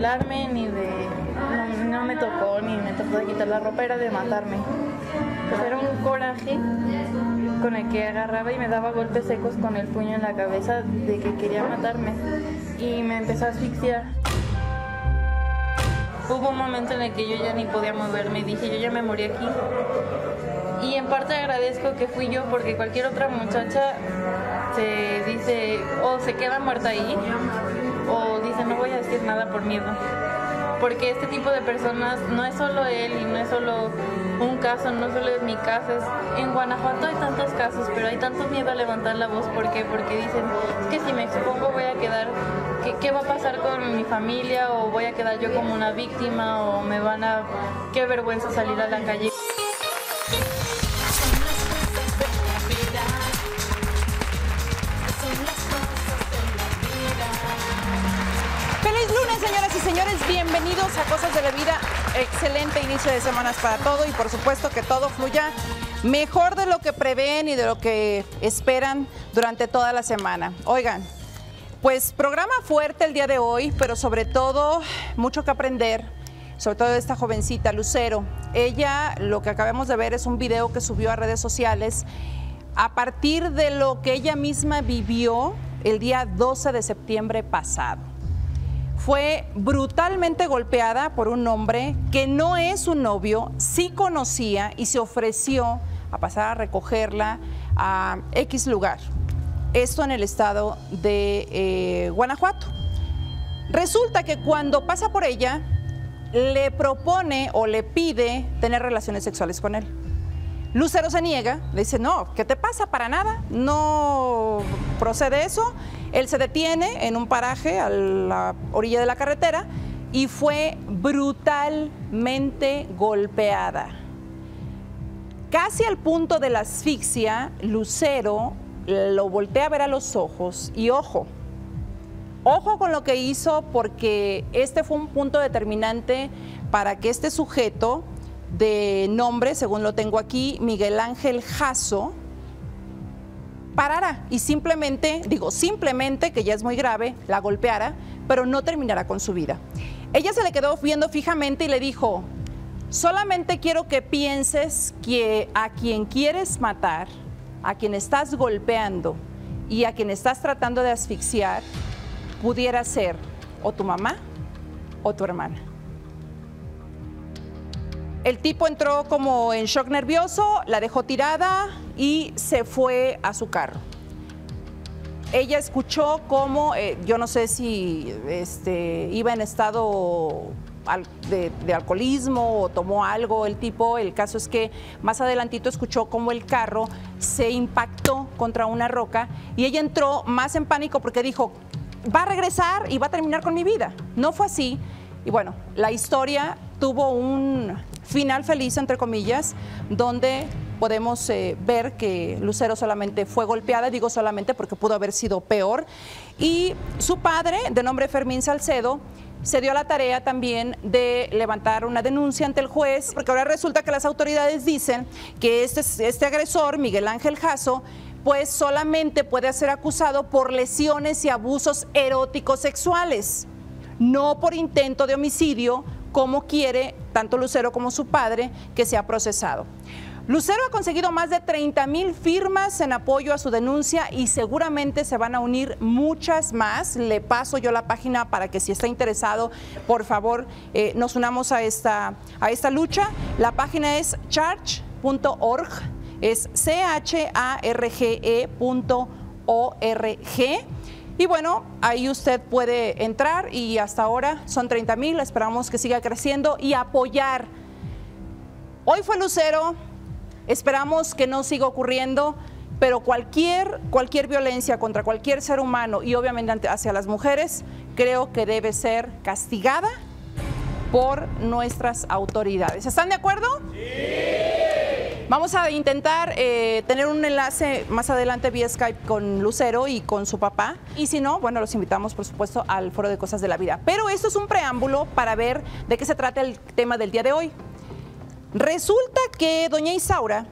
violarme, ni de... No, me tocó, ni me tocó de quitar la ropa, era de matarme. Pues era un coraje con el que agarraba y me daba golpes secos con el puño en la cabeza de que quería matarme. Y me empezó a asfixiar. Hubo un momento en el que yo ya ni podía moverme y dije, yo ya me morí aquí. Y en parte agradezco que fui yo porque cualquier otra muchacha se dice o se queda muerta ahí o dice no voy decir nada por miedo. Porque este tipo de personas no es solo él y no es solo un caso, no solo es mi caso, es, en Guanajuato hay tantos casos, pero hay tanto miedo a levantar la voz. ¿Por qué? Porque dicen, es que si me expongo voy a quedar, ¿qué, ¿qué, va a pasar con mi familia? O voy a quedar yo como una víctima o me van a, qué vergüenza salir a la calle. Señores, bienvenidos a Cosas de la Vida. Excelente inicio de semanas para todo y por supuesto que todo fluya mejor de lo que prevén y de lo que esperan durante toda la semana. Oigan, pues programa fuerte el día de hoy, pero sobre todo mucho que aprender, sobre todo de esta jovencita Lucero. Ella, lo que acabamos de ver es un video que subió a redes sociales a partir de lo que ella misma vivió el día 12 de septiembre pasado fue brutalmente golpeada por un hombre que no es su novio, sí conocía y se ofreció a pasar a recogerla a X lugar. Esto en el estado de eh, Guanajuato. Resulta que cuando pasa por ella, le propone o le pide tener relaciones sexuales con él. Lucero se niega, le dice, no, ¿qué te pasa? Para nada, no procede eso. Él se detiene en un paraje a la orilla de la carretera y fue brutalmente golpeada. Casi al punto de la asfixia, Lucero lo voltea a ver a los ojos y ojo, ojo con lo que hizo porque este fue un punto determinante para que este sujeto de nombre, según lo tengo aquí, Miguel Ángel Jasso, parara y simplemente, digo, simplemente, que ya es muy grave, la golpeara, pero no terminara con su vida. Ella se le quedó viendo fijamente y le dijo, solamente quiero que pienses que a quien quieres matar, a quien estás golpeando y a quien estás tratando de asfixiar, pudiera ser o tu mamá o tu hermana. El tipo entró como en shock nervioso, la dejó tirada y se fue a su carro. Ella escuchó cómo, eh, yo no sé si este, iba en estado de, de, alcoholismo o tomó algo el tipo. El caso es que más adelantito escuchó cómo el carro se impactó contra una roca y ella entró más en pánico porque dijo, va a regresar y va a terminar con mi vida. No fue así. Y bueno, la historia tuvo un final feliz, entre comillas, donde podemos eh, ver que Lucero solamente fue golpeada, digo solamente porque pudo haber sido peor, y su padre, de nombre Fermín Salcedo, se dio la tarea también de levantar una denuncia ante el juez, porque ahora resulta que las autoridades dicen que este, este agresor, Miguel Ángel Jasso, pues solamente puede ser acusado por lesiones y abusos eróticos sexuales, no por intento de homicidio cómo quiere tanto Lucero como su padre que sea procesado. Lucero ha conseguido más de 30 mil firmas en apoyo a su denuncia y seguramente se van a unir muchas más. Le paso yo la página para que si está interesado, por favor, eh, nos unamos a esta, a esta lucha. La página es charge.org, es C-H-A-R-G-E.org. Y bueno, ahí usted puede entrar y hasta ahora son 30 mil, esperamos que siga creciendo y apoyar. Hoy fue Lucero, esperamos que no siga ocurriendo, pero cualquier, cualquier violencia contra cualquier ser humano y obviamente hacia las mujeres, creo que debe ser castigada por nuestras autoridades. ¿Están de acuerdo? Sí. Vamos a intentar eh, tener un enlace más adelante vía Skype con Lucero y con su papá. Y si no, bueno, los invitamos, por supuesto, al Foro de Cosas de la Vida. Pero esto es un preámbulo para ver de qué se trata el tema del día de hoy. Resulta que doña Isaura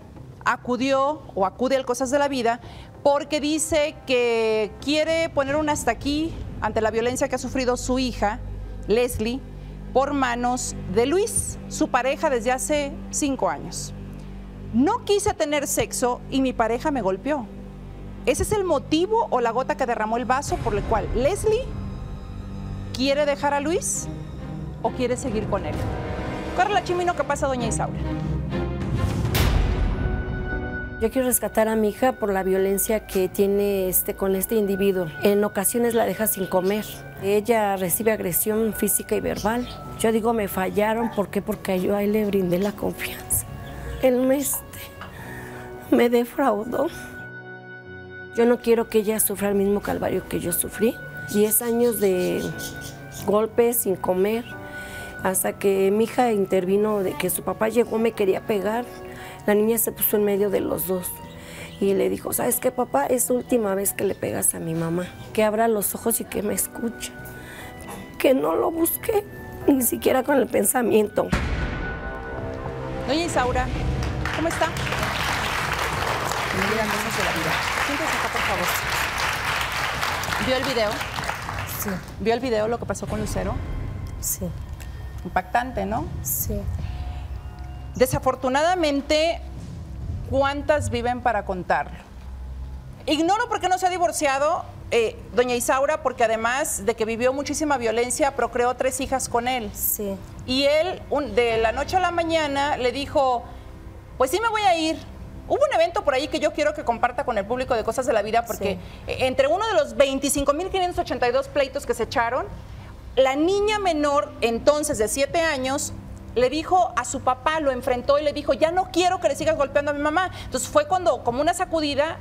acudió o acude al Cosas de la Vida porque dice que quiere poner un hasta aquí ante la violencia que ha sufrido su hija Leslie, por manos de Luis, su pareja desde hace cinco años. No quise tener sexo y mi pareja me golpeó. ¿Ese es el motivo o la gota que derramó el vaso por el cual Leslie quiere dejar a Luis o quiere seguir con él? Carla Chimino, ¿qué pasa, doña Isaura? Yo quiero rescatar a mi hija por la violencia que tiene este, con este individuo. En ocasiones la deja sin comer. Ella recibe agresión física y verbal. Yo digo, me fallaron. ¿Por qué? Porque yo ahí le brindé la confianza. Él me, me defraudó. Yo no quiero que ella sufra el mismo calvario que yo sufrí. Diez años de golpes sin comer, hasta que mi hija intervino de que su papá llegó, me quería pegar. La niña se puso en medio de los dos y le dijo, ¿sabes qué, papá? Es última vez que le pegas a mi mamá. Que abra los ojos y que me escuche. Que no lo busque, ni siquiera con el pensamiento. Doña Isaura, ¿cómo está? Mira, de la vida. Siéntese acá, por favor. ¿Vio el video? Sí, ¿Vio el video lo que pasó con Lucero? sí, Impactante, ¿no? sí. Desafortunadamente, ¿cuántas viven para contarlo? Ignoro por qué no se ha divorciado eh, doña Isaura, porque además de que vivió muchísima violencia, procreó tres hijas con él. Sí, Y él, un- de la noche a la mañana, le dijo, pues sí me voy a ir. Hubo un evento por ahí que yo quiero que comparta con el público de Cosas de la Vida, porque Sí. eh, entre uno de los 25.582 pleitos que se echaron, la niña menor, entonces de 7 años, le dijo a su papá, lo enfrentó y le dijo, ya no quiero que le sigas golpeando a mi mamá. Entonces fue cuando, como una sacudida,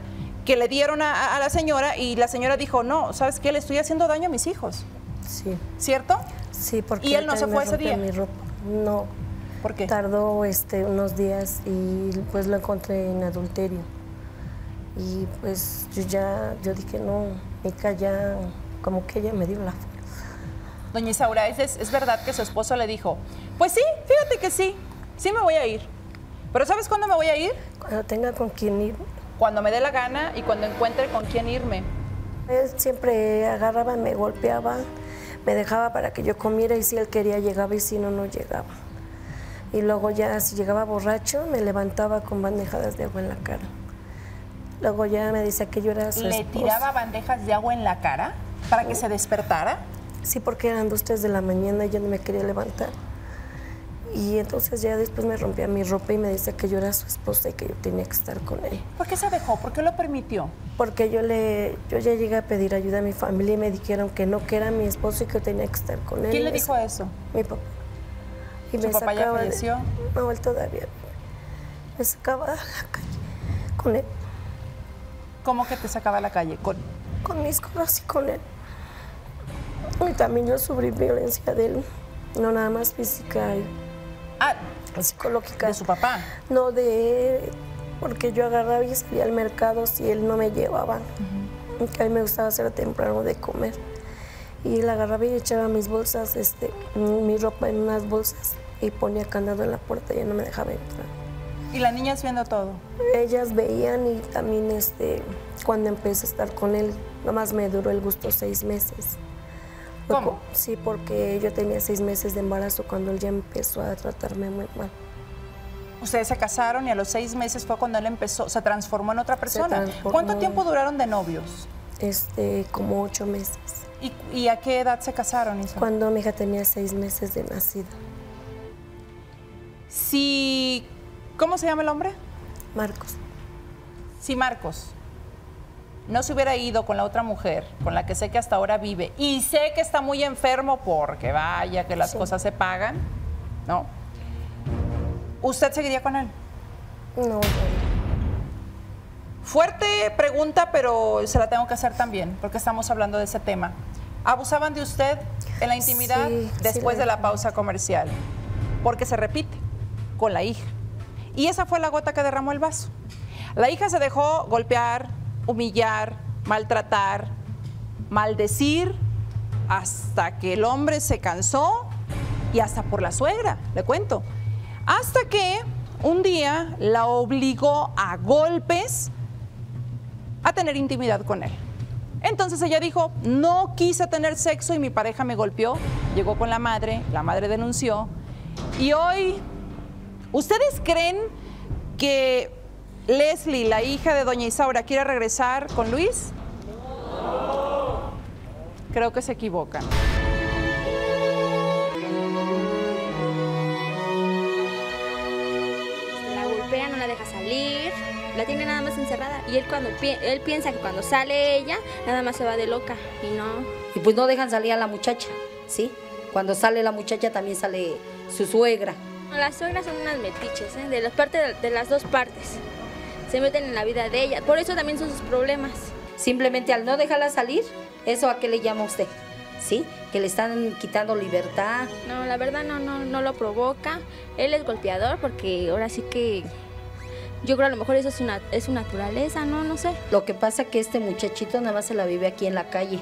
que le dieron a, la señora y la señora dijo, no, ¿sabes qué? Le estoy haciendo daño a mis hijos, sí, ¿cierto? sí, porque ¿Y él no se fue ese día? Mi ropa. No, ¿Por qué? tardó este, unos días y pues lo encontré en adulterio. Y pues yo ya, yo dije, no, Mica ya, como que ella me dio la fuerza. Doña Isaura, ¿es, es verdad que su esposo le dijo, pues sí, fíjate que sí, sí me voy a ir. Pero ¿sabes cuándo me voy a ir? Cuando tenga con quién ir, Cuando me dé la gana y cuando encuentre con quién irme. Él siempre agarraba, me golpeaba, me dejaba para que yo comiera y si él quería llegaba y si no, no llegaba. Y luego ya si llegaba borracho me levantaba con bandejadas de agua en la cara. Luego ya me decía que yo era su ¿Le esposa. tiraba bandejas de agua en la cara para que se despertara? Sí, porque eran dos, tres de la mañana y yo no me quería levantar. Y entonces ya después me rompía mi ropa y me decía que yo era su esposa y que yo tenía que estar con él. ¿Por qué se dejó? ¿Por qué lo permitió? Porque yo le, yo ya llegué a pedir ayuda a mi familia y me dijeron que no, que era mi esposo y que tenía que estar con él. ¿Quién le Me dijo eso? Mi papá. Y ¿Su papá ya sacaba de- falleció? No, él todavía. Me sacaba a la calle con él, ¿Cómo que te sacaba a la calle? Con... con mis cosas y con él. Y también yo sufrí violencia de él, no nada más física y Ah, psicológica. de su papá. No de porque yo agarraba y salía al mercado si él no me llevaba. Que a mí me gustaba hacer temprano de comer. Y él agarraba y echaba mis bolsas, este, mi ropa en unas bolsas y ponía candado en la puerta y ya no me dejaba entrar. Y la niña viendo todo. Ellas veían y también este, cuando empecé a estar con él, nomás me duró el gusto seis meses. ¿Cómo? Sí, porque yo tenía seis meses de embarazo cuando él ya empezó a tratarme muy mal. Ustedes se casaron y a los seis meses fue cuando él empezó, se transformó en otra persona. ¿Cuánto tiempo duraron de novios? Este, como ocho meses. ¿Y, y a qué edad se casaron? Cuando mi hija tenía seis meses de nacida. Si, ¿cómo se llama el hombre? Marcos. Si Marcos no se hubiera ido con la otra mujer, con la que sé que hasta ahora vive, y sé que está muy enfermo porque vaya que las Sí. cosas se pagan, ¿no? ¿Usted seguiría con él? No, Fuerte pregunta, pero se la tengo que hacer también, porque estamos hablando de ese tema. ¿Abusaban de usted en la intimidad Sí, después de la pausa comercial? Porque se repite con la hija. Y esa fue la gota que derramó el vaso. La hija se dejó golpear, humillar, maltratar, maldecir, hasta que el hombre se cansó y hasta por la suegra, le cuento. Hasta que un día la obligó a golpes a tener intimidad con él. Entonces ella dijo, no quise tener sexo y mi pareja me golpeó. Llegó con la madre, la madre denunció. Y hoy, ¿ustedes creen que Leslie, la hija de doña Isaura, quiere regresar con Luis? Creo que se equivocan. La golpea, no la deja salir, la tiene nada más encerrada. Y él cuando pi- él piensa que cuando sale ella, nada más se va de loca. Y no. Y pues no dejan salir a la muchacha, ¿sí? Cuando sale la muchacha también sale su suegra. Las suegras son unas metiches, ¿eh? de, las partes, de las dos partes. Se meten en la vida de ella. Por eso también son sus problemas. Simplemente al no dejarla salir, ¿eso a qué le llama usted? ¿Sí? Que le están quitando libertad. No, la verdad no, no, no lo provoca. Él es golpeador porque ahora sí que yo creo a lo mejor eso es una es su naturaleza, no, no sé. Lo que pasa que este muchachito nada más se la vive aquí en la calle,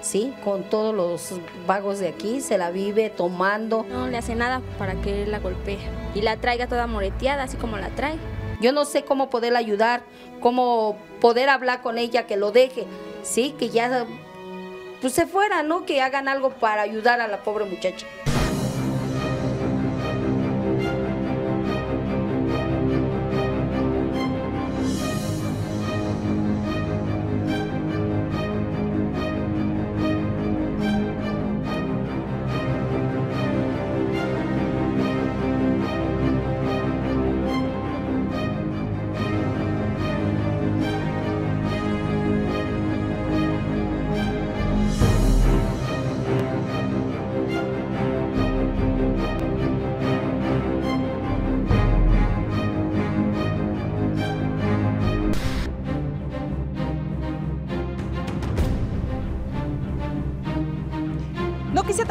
¿sí? Con todos los vagos de aquí, se la vive tomando. No le hace nada para que él la golpee y la traiga toda moreteada, así como la trae. Yo no sé cómo poderla ayudar, cómo poder hablar con ella, que lo deje, ¿sí? Que ya pues se fuera, ¿no? Que hagan algo para ayudar a la pobre muchacha.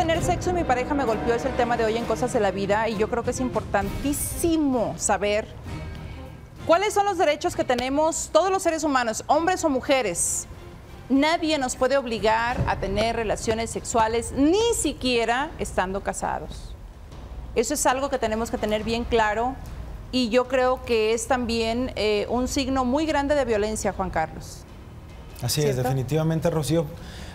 Tener sexo y mi pareja me golpeó, es el tema de hoy en Cosas de la Vida y yo creo que es importantísimo saber cuáles son los derechos que tenemos todos los seres humanos, hombres o mujeres. Nadie nos puede obligar a tener relaciones sexuales, ni siquiera estando casados. Eso es algo que tenemos que tener bien claro y yo creo que es también eh, un signo muy grande de violencia, Juan Carlos. Así es, definitivamente, Rocío.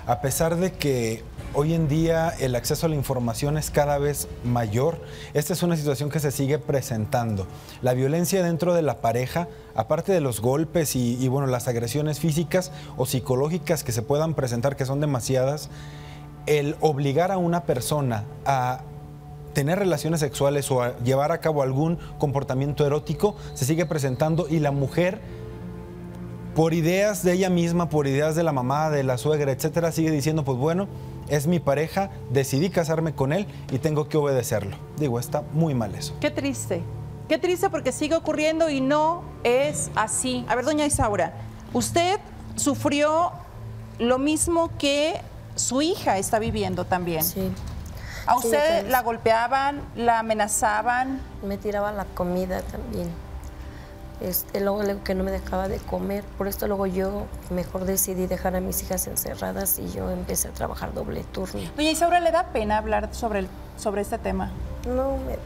A pesar de que hoy en día el acceso a la información es cada vez mayor, esta es una situación que se sigue presentando. La violencia dentro de la pareja, aparte de los golpes y, bueno, las agresiones físicas o psicológicas que se puedan presentar, que son demasiadas, el obligar a una persona a tener relaciones sexuales o a llevar a cabo algún comportamiento erótico se sigue presentando y la mujer por ideas de ella misma, por ideas de la mamá, de la suegra, etcétera, sigue diciendo, pues bueno, es mi pareja, decidí casarme con él y tengo que obedecerlo. Digo, está muy mal eso. Qué triste. Qué triste porque sigue ocurriendo y no es así. A ver, doña Isaura, usted sufrió lo mismo que su hija está viviendo también. Sí. A usted la golpeaban, la amenazaban. Me tiraba la comida también. Este, luego luego que no me dejaba de comer. Por esto luego yo mejor decidí dejar a mis hijas encerradas y yo empecé a trabajar doble turno. Doña Isaura, ¿le da pena hablar sobre, el- sobre este tema? No, me,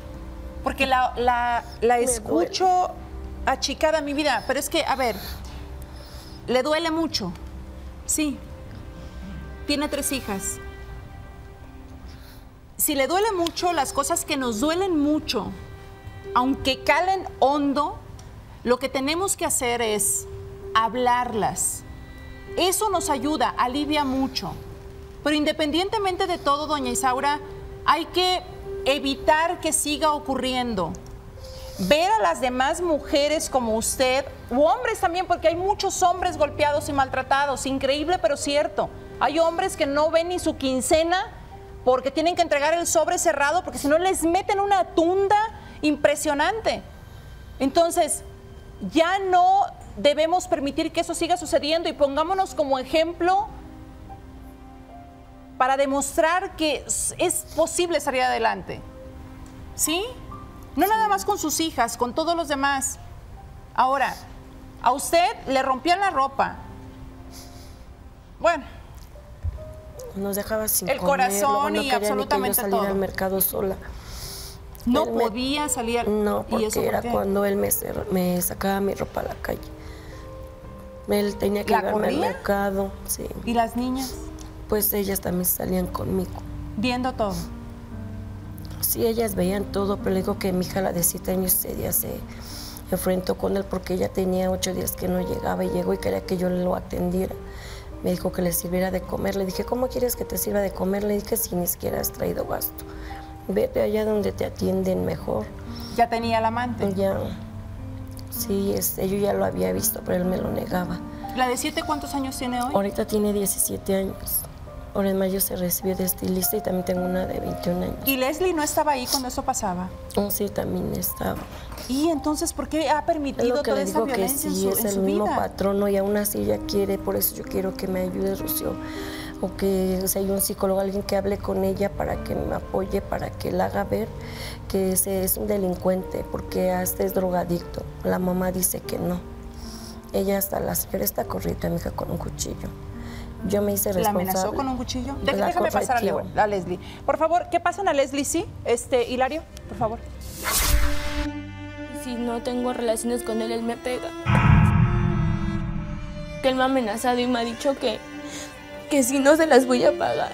Porque la, la, escucho achicada mi vida, pero es que, a ver, le duele mucho. Sí. Tiene tres hijas. Si le duele mucho, las cosas que nos duelen mucho, aunque calen hondo, lo que tenemos que hacer es hablarlas. Eso nos ayuda, alivia mucho. Pero independientemente de todo, doña Isaura, hay que evitar que siga ocurriendo. Ver a las demás mujeres como usted, u hombres también, porque hay muchos hombres golpeados y maltratados, increíble pero cierto. Hay hombres que no ven ni su quincena porque tienen que entregar el sobre cerrado, porque si no les meten una tunda impresionante. Entonces, ya no debemos permitir que eso siga sucediendo y pongámonos como ejemplo para demostrar que es- posible salir adelante. ¿Sí? No nada más con sus hijas, con todos los demás. Ahora, a usted le rompían la ropa. Bueno, nos dejaba sin El comer, corazón y absolutamente que yo todo. al mercado sola. No me- podía salir. No, ¿Y porque eso por era cuando él me, me sacaba mi ropa a la calle. Él tenía que ¿La llevarme al mercado, sí. ¿Y las niñas? Pues ellas también salían conmigo. Viendo todo. Sí, ellas veían todo, pero le digo que mi hija, la de siete años, ese día se enfrentó con él porque ella tenía ocho días que no llegaba y llegó y quería que yo lo atendiera. Me dijo que le sirviera de comer. Le dije, ¿cómo quieres que te sirva de comer? Le dije, si ni siquiera has traído gasto. Vete allá donde te atienden mejor. Ya tenía el amante. Ya, sí, este, yo ya lo había visto, pero él me lo negaba. ¿La de siete cuántos años tiene hoy? Ahorita tiene 17 años. Ahora en mayo se recibió de estilista y también tengo una de 21 años. ¿Y Leslie no estaba ahí cuando eso pasaba? Oh, sí, también estaba. ¿Y entonces por qué ha Es permitido lo que toda le digo que violencia sí, en su, es en el su mismo vida? patrono y aún así ella quiere, por eso yo quiero que me ayude, Rocío. O que o sea, hay un psicólogo, alguien que hable con ella para que me apoye, para que la haga ver que ese es un delincuente, porque hasta es drogadicto. La mamá dice que no. Ella hasta la señora está corrida, mi hija, con un cuchillo. Yo me hice ¿La responsable. amenazó con un cuchillo? La Deja- déjame pasar a, a Leslie. Por favor, ¿qué pasan a Leslie? Sí, este, Hilario, por favor. Si no tengo relaciones con él, él me pega. Que él me ha amenazado y me ha dicho que, que si no se las voy a pagar.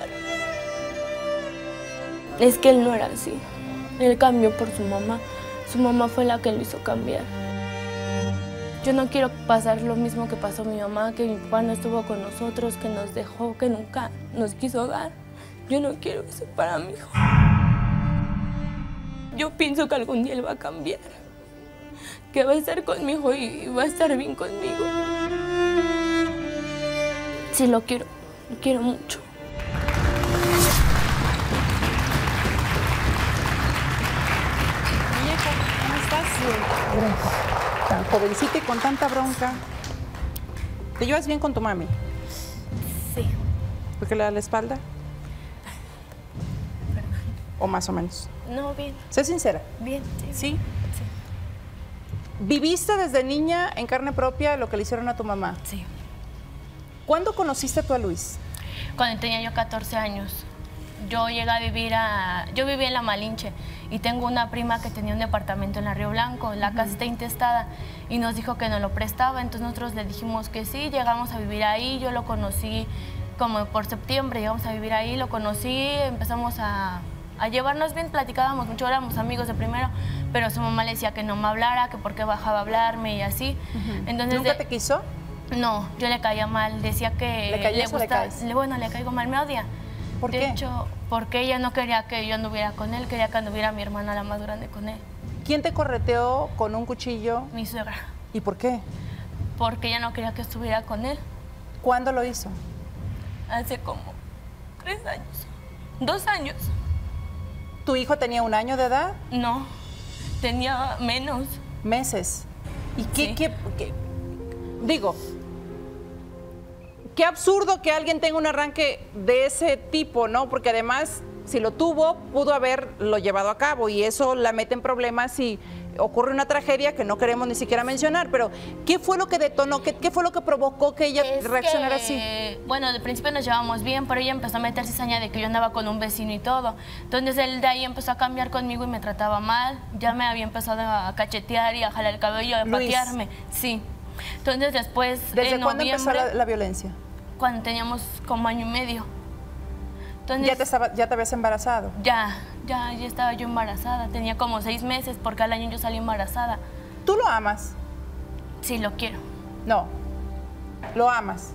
Es que él no era así. Él cambió por su mamá. Su mamá fue la que lo hizo cambiar. Yo no quiero pasar lo mismo que pasó mi mamá, que mi papá no estuvo con nosotros, que nos dejó, que nunca nos quiso dar. Yo no quiero eso para mi hijo. Yo pienso que algún día él va a cambiar que va a estar conmigo y va a estar bien conmigo. Sí, lo quiero, lo quiero mucho. Muñeca, ¿cómo estás? Tan jovencita y con tanta bronca. ¿Te llevas bien con tu mami? Sí. ¿Por qué le da la espalda? O más o menos. No, bien, Sé sincera. bien. ¿Sí? ¿Viviste desde niña en carne propia lo que le hicieron a tu mamá? Sí. ¿Cuándo conociste tú a Luis? Cuando tenía yo 14 años, yo llegué a vivir a... Yo vivía en La Malinche y tengo una prima que tenía un departamento en la Río Blanco, la casa está intestada y nos dijo que nos lo prestaba, entonces nosotros le dijimos que sí, llegamos a vivir ahí, yo lo conocí como por septiembre, llegamos a vivir ahí, lo conocí, empezamos a, a llevarnos bien, platicábamos mucho, éramos amigos de primero, pero su mamá le decía que no me hablara, que por qué bajaba a hablarme y así. Entonces, ¿Nunca te quiso? No, yo le caía mal, decía que ¿Le caías o le le- bueno, le caigo mal, me odia. ¿Por de qué? hecho, porque ella no quería que yo anduviera con él, quería que anduviera mi hermana la más grande con él, ¿Quién te correteó con un cuchillo? mi suegra, ¿Y por qué? porque ella no quería que estuviera con él ¿Cuándo lo hizo? hace como tres años, dos años, ¿Tu hijo tenía un año de edad? no, tenía menos. Meses. ¿Y qué, Sí. qué- qué- Digo, qué absurdo que alguien tenga un arranque de ese tipo, ¿no? Porque además, si lo tuvo, pudo haberlo llevado a cabo y eso la mete en problemas si ocurre una tragedia que no queremos ni siquiera mencionar. Pero, ¿qué fue lo que detonó? ¿Qué, qué fue lo que provocó que ella Es reaccionara que, así? Bueno, de principio nos llevábamos bien, pero ella empezó a meter cizaña de que yo andaba con un vecino y todo. Entonces él de ahí empezó a cambiar conmigo y me trataba mal. Ya me había empezado a cachetear y a jalar el cabello, a Luis. patearme. Sí. Entonces después, ¿Desde en cuándo empezó la violencia? Cuando teníamos como año y medio. Entonces, ¿Ya te, estaba, ¿Ya te habías embarazado? ya, ya, ya estaba yo embarazada. Tenía como seis meses porque al año yo salí embarazada. ¿Tú lo amas? Sí, lo quiero. No. Lo amas.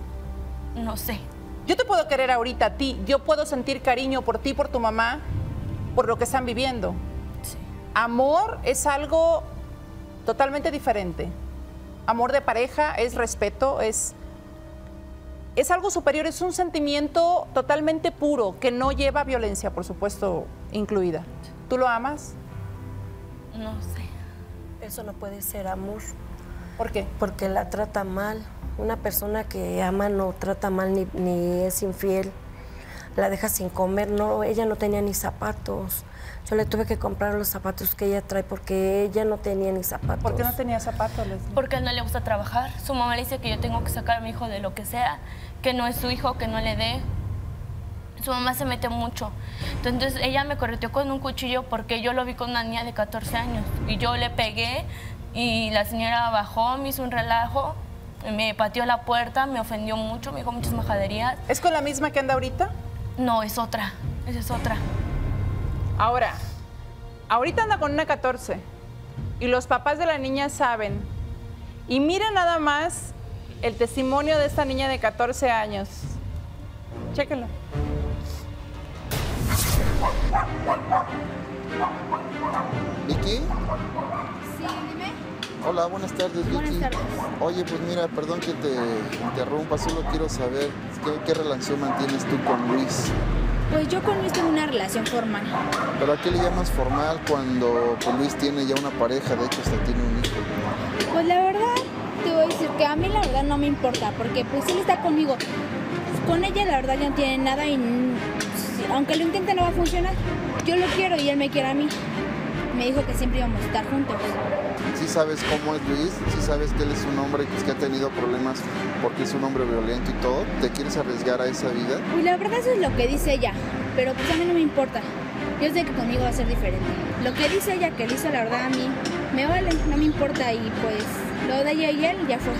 No sé. Yo te puedo querer ahorita a ti, yo puedo sentir cariño por ti, por tu mamá, por lo que están viviendo. Sí. Amor es algo totalmente diferente. Amor de pareja es respeto, es, es algo superior, es un sentimiento totalmente puro que no lleva violencia, por supuesto, incluida. ¿Tú lo amas? No sé. Eso no puede ser amor, ¿Por qué? porque la trata mal. Una persona que ama no trata mal ni, ni es infiel. La deja sin comer. No, ella no tenía ni zapatos. Yo le tuve que comprar los zapatos que ella trae porque ella no tenía ni zapatos. ¿Por qué no tenía zapatos, Leslie? Porque no le gusta trabajar. Su mamá le dice que yo tengo que sacar a mi hijo de lo que sea, que no es su hijo, que no le dé. Su mamá se mete mucho. Entonces ella me correteó con un cuchillo porque yo lo vi con una niña de 14 años. Y yo le pegué y la señora bajó, me hizo un relajo Me pateó la puerta, me ofendió mucho, me dijo muchas majaderías. ¿Es con la misma que anda ahorita? No, es otra, esa es otra. Ahora, ahorita anda con una 14 y los papás de la niña saben. Y mira nada más el testimonio de esta niña de 14 años. Chéquenlo. ¿Vicky? Hola, buenas tardes, Vicky. Buenas tardes. Oye, pues mira, perdón que te interrumpa, solo quiero saber qué, qué relación mantienes tú con Luis. Pues yo con Luis tengo una relación formal. ¿Pero a qué le llamas formal cuando pues, Luis tiene ya una pareja? De hecho, hasta tiene un hijo. Pues la verdad, te voy a decir que a mí la verdad no me importa, porque pues él está conmigo. Con ella la verdad ya no tiene nada y si- aunque lo intente no va a funcionar. Yo lo quiero y él me quiere a mí. Me dijo que siempre íbamos a estar juntos. ¿Sí sabes cómo es Luis? ¿Sí sabes que él es un hombre pues, que ha tenido problemas porque es un hombre violento y todo? ¿Te quieres arriesgar a esa vida? Pues la verdad eso es lo que dice ella, pero pues a mí no me importa. Yo sé que conmigo va a ser diferente. Lo que dice ella que le hizo la verdad a mí, me vale, no me importa y pues lo de ella y él ya fue.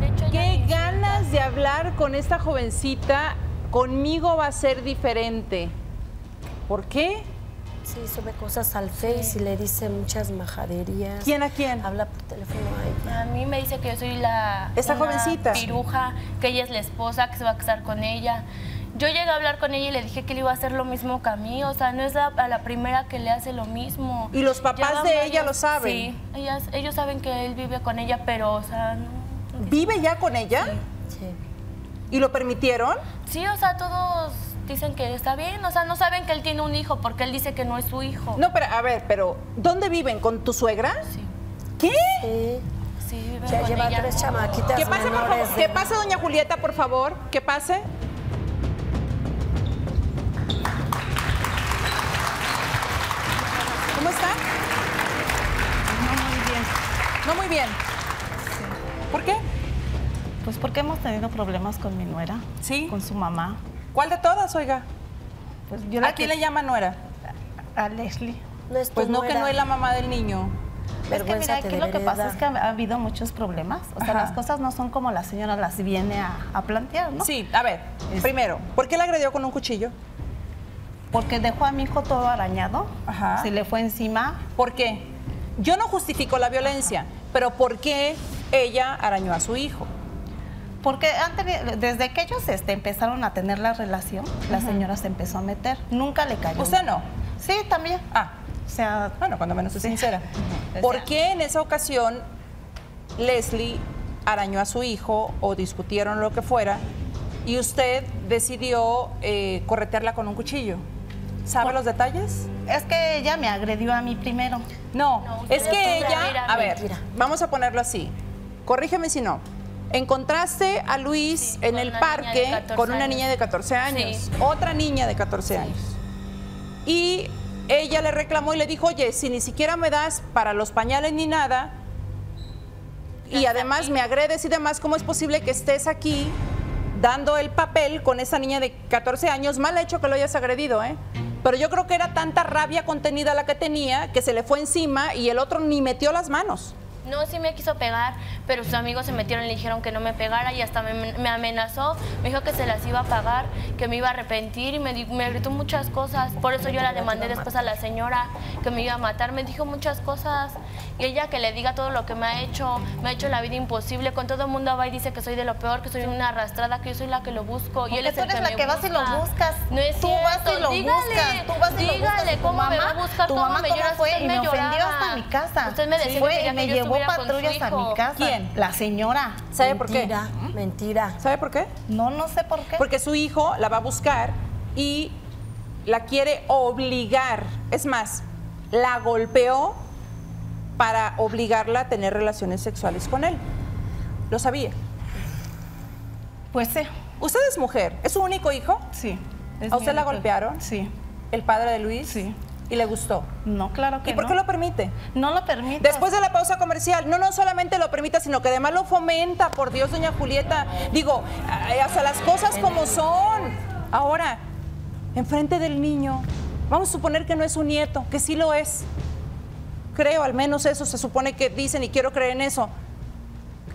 De hecho, ella Qué ganas de hablar con esta jovencita. Conmigo va a ser diferente. ¿Por qué? Sí, sube cosas al Face y le dice muchas majaderías. ¿Quién a quién? Habla por teléfono a ella. A mí me dice que yo soy la Esta una jovencita. piruja, que ella es la esposa, que se va a casar con ella. Yo llegué a hablar con ella y le dije que él iba a hacer lo mismo que a mí, o sea, no es la, a la primera que le hace lo mismo. ¿Y los papás de ella lo saben? Sí, ellas, ellos saben que él vive con ella, pero, o sea, no. no- ¿Vive ya con ella? Sí. ¿Y lo permitieron? Sí, o sea, todos dicen que está bien, o sea, no saben que él tiene un hijo porque él dice que no es su hijo. No, pero a ver, pero ¿dónde viven? ¿Con tu suegra? Sí, ¿Qué? Sí. sí, vive Ya lleva ella. tres chamaquitas ¿Qué pase, por favor? ¿Qué pase, doña Julieta, por favor? ¿Qué pase? ¿Cómo está? No muy bien. No muy bien. ¿Por qué? Pues porque hemos tenido problemas con mi nuera, Sí. con su mamá. ¿Cuál de todas, oiga? Pues yo ¿A la quién que- le llama nuera? A Leslie. No es Pues no, que nuera. no es la mamá del niño. Es que mira, aquí lo que pasa es que ha habido muchos problemas. O sea, Ajá. las cosas no son como la señora las viene a, a plantear, ¿no? Sí, a ver, Es- primero, ¿por qué la agredió con un cuchillo? Porque dejó a mi hijo todo arañado, Ajá. se le fue encima. ¿Por qué? Yo no justifico la violencia, pero ¿por qué ella arañó a su hijo? Porque antes, desde que ellos este, empezaron a tener la relación, la señora se empezó a meter. Nunca le cayó. ¿Usted no? Sí, también. Ah, O sea, bueno, cuando menos es Sí. sincera. Ujú. ¿Por qué en esa ocasión Leslie arañó a su hijo o discutieron lo que fuera y usted decidió eh, corretearla con un cuchillo? ¿Sabe los detalles? es que ella me agredió a mí primero. No, es que ella, a ver, vamos a ponerlo así. Corrígeme si no. Encontraste a Luis Sí, en el parque de 14 con una niña de 14 años, Sí. otra niña de 14 años. Y ella le reclamó y le dijo, oye, si ni siquiera me das para los pañales ni nada, y además me agredes y demás, ¿cómo es posible que estés aquí dando el papel con esa niña de 14 años? Mal hecho que lo hayas agredido, ¿eh? Pero yo creo que era tanta rabia contenida la que tenía que se le fue encima y el otro ni metió las manos. No, sí me quiso pegar, pero sus amigos se metieron y le dijeron que no me pegara y hasta me, me amenazó. Me dijo que se las iba a pagar, que me iba a arrepentir y me, gritó muchas cosas. Por eso yo la demandé después a la señora que me iba a matar. Me dijo muchas cosas. Y ella que le diga todo lo que me ha hecho, me ha hecho la vida imposible. Con todo el mundo va y dice que soy de lo peor, que soy una arrastrada, que yo soy la que lo busco. y él es tú el que eres la me que vas y lo busca. buscas. No es Tú vas cierto. y lo dígale, buscas. Tú vas y lo dígale, buscas. ¿cómo me va a mamá- buscar? tu ¿Cómo mamá me llora? fue Usted y me me ofendió lloraba. hasta mi casa. Usted me decía que me que yo llevó su patrullas a mi casa. ¿Quién? La señora. ¿Sabe por qué? Mentira, mentira. ¿Sabe por qué? No, no sé por qué. Porque su hijo la va a buscar y la quiere obligar. Es más, la golpeó para obligarla a tener relaciones sexuales con él. ¿Lo sabía? Pues sí, ¿Usted es mujer? ¿Es su único hijo? sí. ¿A usted la golpearon? Sí. ¿El padre de Luis? Sí. ¿Y le gustó? No, claro que ¿Y por no. qué lo permite? No lo permito. Después de la pausa comercial, no, no solamente lo permita, sino que además lo fomenta, por Dios, doña Julieta. Digo, ay, hasta las cosas como son. Ahora, enfrente del niño, vamos a suponer que no es su nieto, que sí lo es. creo, al menos eso se supone que dicen y quiero creer en eso.